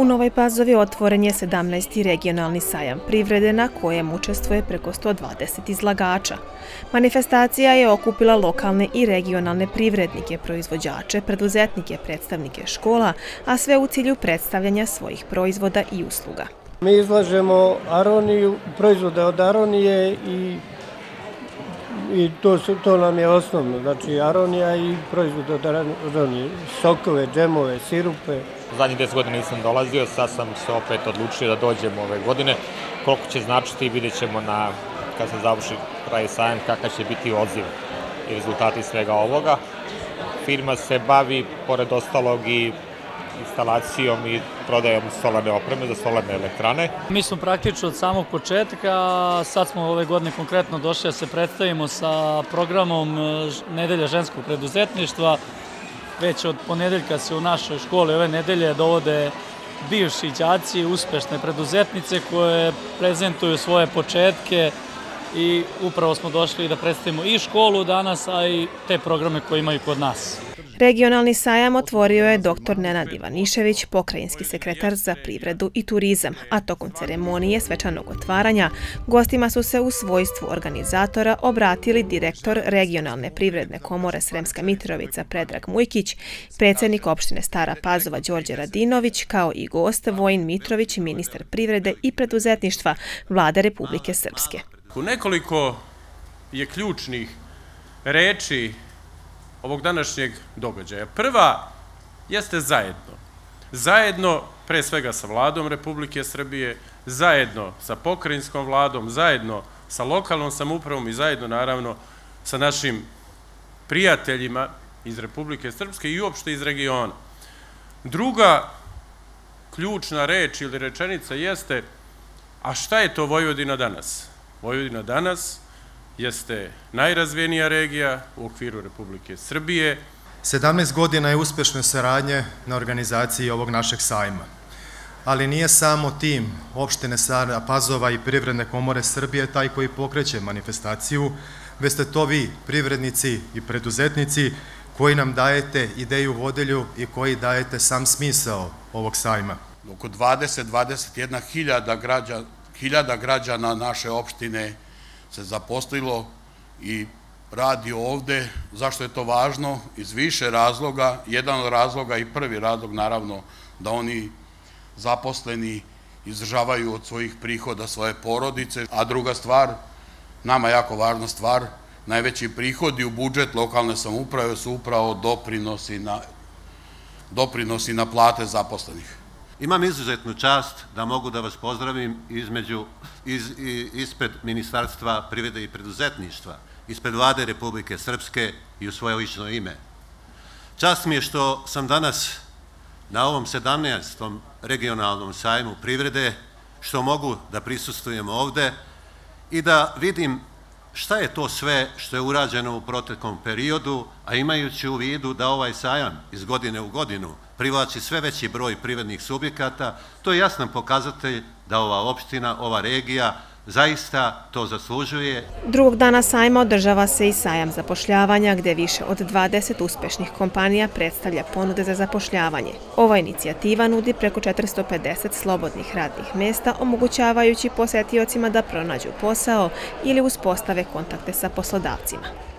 U Novoj Pazovi otvoren je 17. regionalni sajam privrede na kojem učestvuje preko 120 izlagača. Manifestacija je okupila lokalne i regionalne privrednike, proizvođače, preduzetnike, predstavnike škola, a sve u cilju predstavljanja svojih proizvoda i usluga. Mi izlažemo aroniju, proizvode od aronije i i to, su, to nam je osnovno, znači aronija i proizvod od aronije, sokove, džemove, sirupe. Zadnjih 10 godina nisam dolazio, sad sam se opet odlučio da dođem ove godine. Koliko će značiti vidjet ćemo na, kad se završi kraj sajem, kakav će biti odziv i rezultati svega ovoga. Firma se bavi, pored ostalog, i instalacijom i prodajom solarne opreme za solarne elektrane. Mi smo praktično od samog početka, sad smo ove godine konkretno došli da se predstavimo sa programom e, Nedelja ženskog preduzetništva. Već od ponedeljka se u našoj školi ove nedelje dovode bivši đaci, uspešne preduzetnice koje prezentuju svoje početke i upravo smo došli da predstavimo i školu danas, a i te programe koje imaju kod nas. Regionalni sajam otvorio je dr. Nenad Ivanišević, pokrajinski sekretar za privredu i turizam, a tokom ceremonije svečanog otvaranja gostima su se u svojstvu organizatora obratili direktor regionalne privredne komore Sremska Mitrovica Predrag Mujkić, predsednik opštine Stara Pazova Đorđe Radinović, kao i gost Vojin Mitrović, ministar privrede i preduzetništva Vlade Republike Srpske. U nekoliko je ključnih reči ovog današnjeg događaja. Prva jeste zajedno. Zajedno, pre svega sa vladom Republike Srbije, zajedno sa pokrajinskom vladom, zajedno sa lokalnom samupravom i zajedno, naravno, sa našim prijateljima iz Republike Srpske i uopšte iz regiona. Druga ključna reč ili rečenica jeste a šta je to Vojvodina danas? Vojvodina danas jeste najrazvijenija regija u okviru Republike Srbije. 17 godina je uspešne saradnje na organizaciji ovog našeg sajma. Ali nije samo tim opštine Sara Pazova i Privredne komore Srbije taj koji pokreće manifestaciju, već ste to vi, privrednici i preduzetnici, koji nam dajete ideju vodelju i koji dajete sam smisao ovog sajma. Oko 20-21 hiljada građana, naše opštine se zaposlilo i radi ovde. Zašto je to važno? Iz više razloga. Jedan od razloga i prvi razlog, naravno, da oni zaposleni izdržavaju od svojih prihoda svoje porodice, a druga stvar, nama jako važna stvar, najveći prihodi u budžet lokalne samuprave su upravo doprinosi na, doprinosi na plate zaposlenih. Imam izuzetnu čast da mogu da vas pozdravim između, iz, ispred Ministarstva privrede i preduzetništva, ispred vlade Republike Srpske i u svoje lično ime. Čast mi je što sam danas na ovom 17. regionalnom sajmu privrede, što mogu da prisustujem ovde i da vidim šta je to sve što je urađeno u protekom periodu, a imajući u vidu da ovaj sajam iz godine u godinu privlači sve veći broj privrednih subjekata, to je jasan pokazatelj da ova opština, ova regija zaista to zaslužuje. Drugog dana sajma održava se i sajam zapošljavanja gde više od 20 uspešnih kompanija predstavlja ponude za zapošljavanje. Ova inicijativa nudi preko 450 slobodnih radnih mesta omogućavajući posetiocima da pronađu posao ili uspostave kontakte sa poslodavcima.